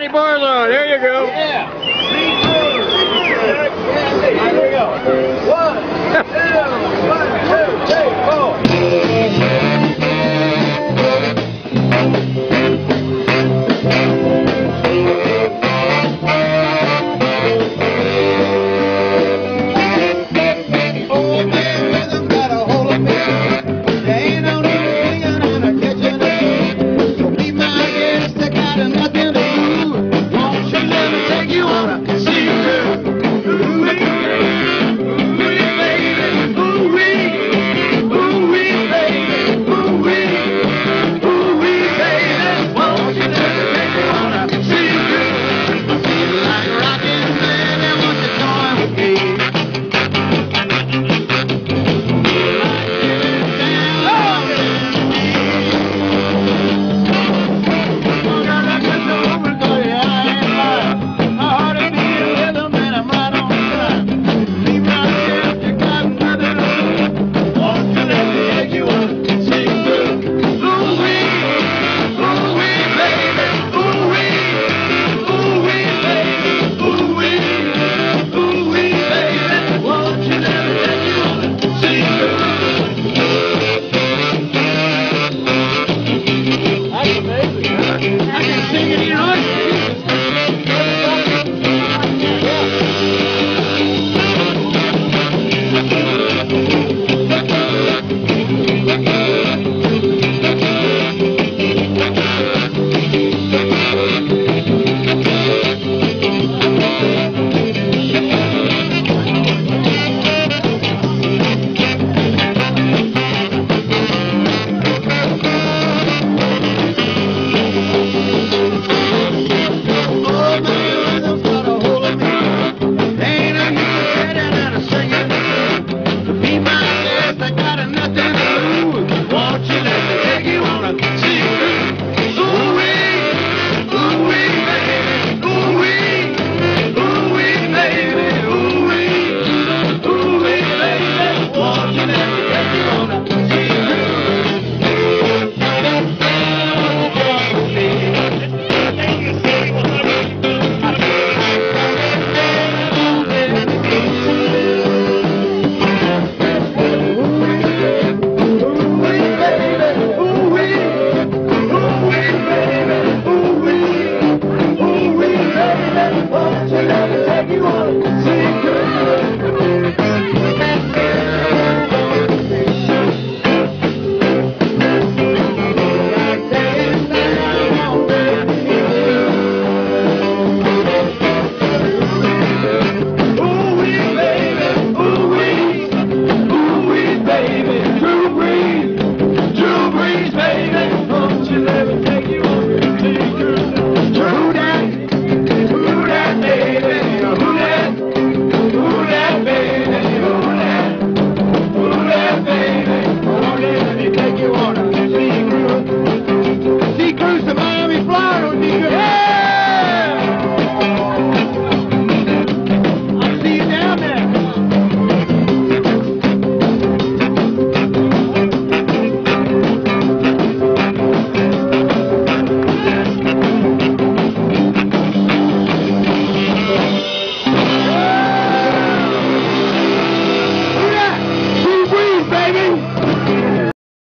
Johnny Barlow. There you go. Yeah. Here we go.